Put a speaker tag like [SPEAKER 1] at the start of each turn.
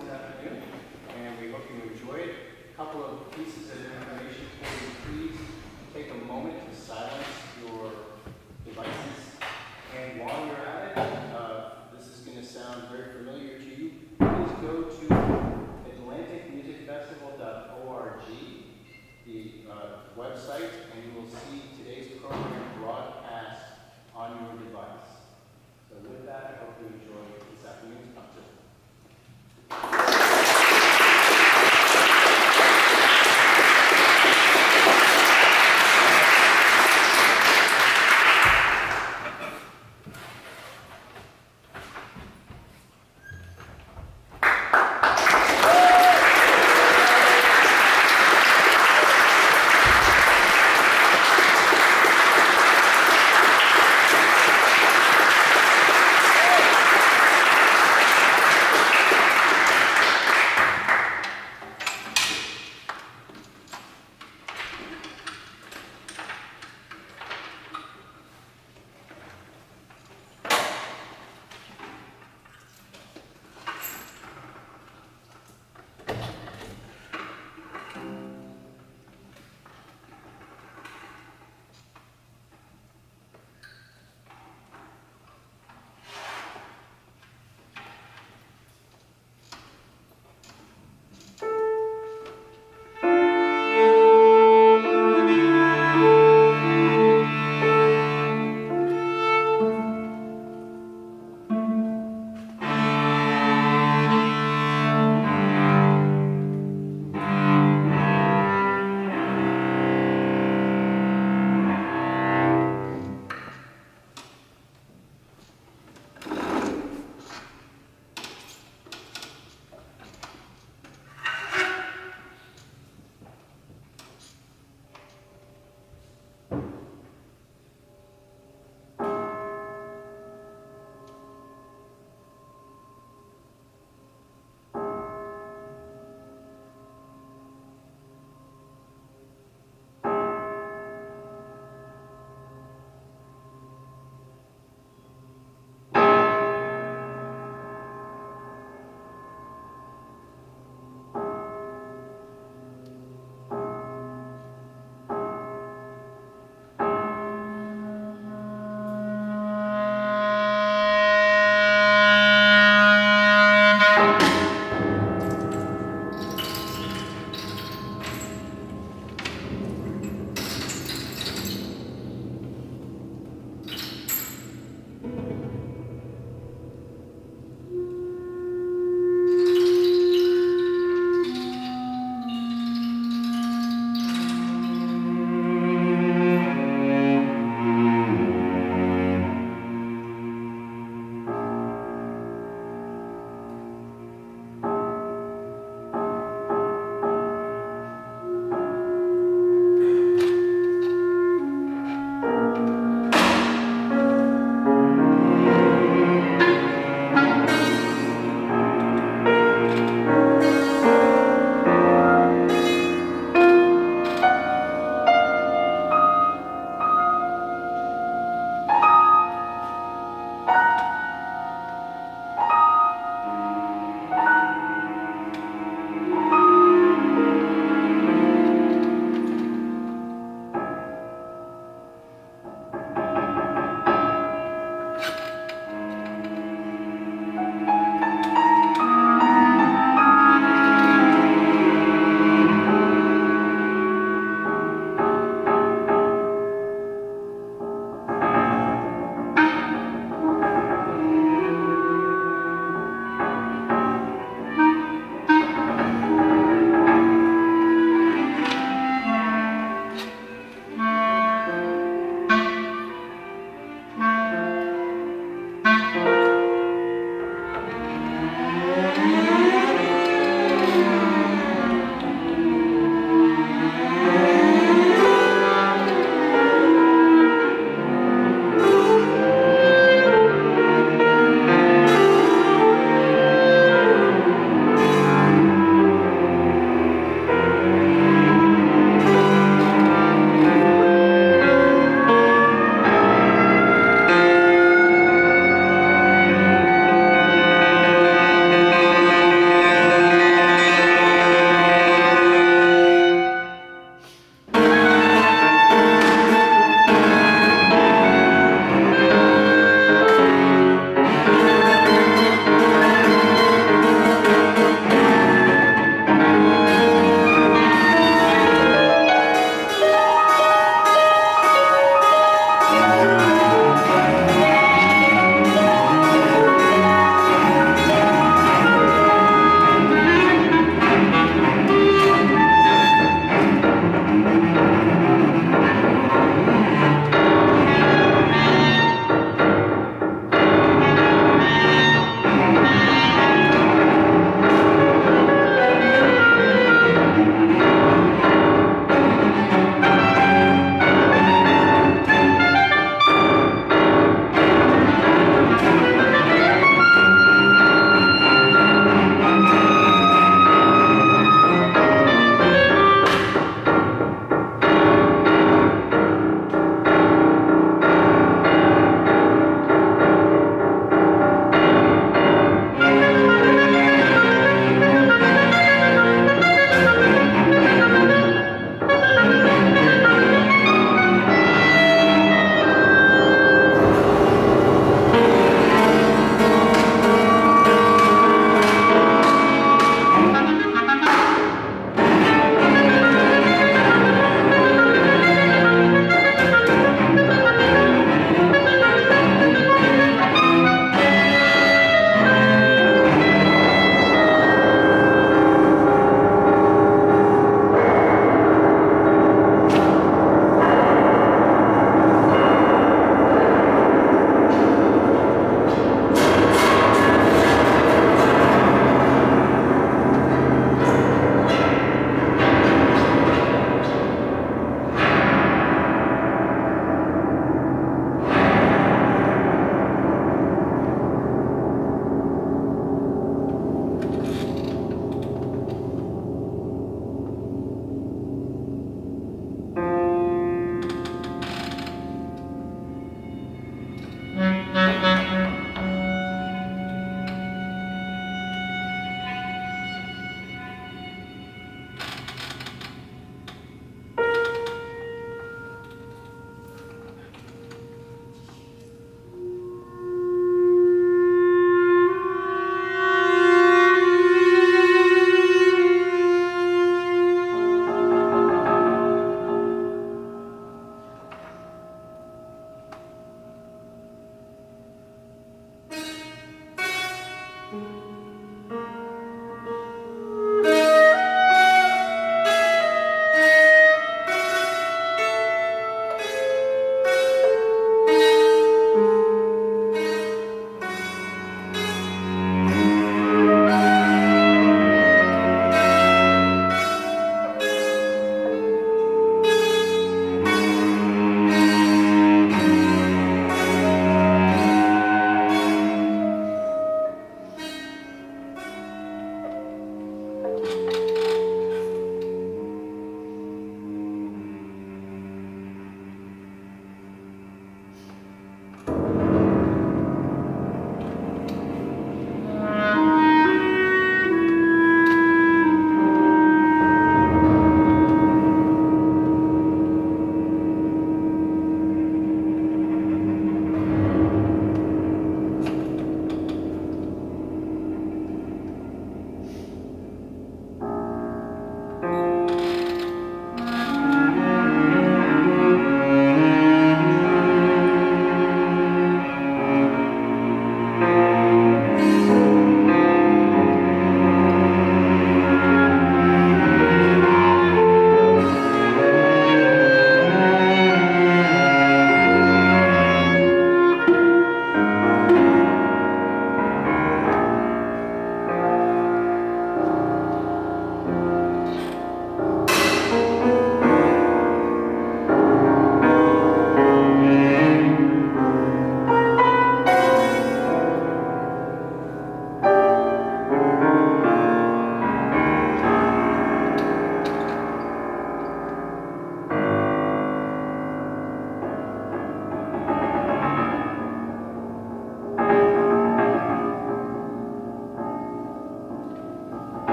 [SPEAKER 1] this afternoon, and we hope you enjoy it. A couple of pieces of information for you. Please take a moment to silence your devices. And while you're at it, uh, this is going to sound very familiar to you. Please go to atlanticmusicfestival.org, the uh, website, and you will see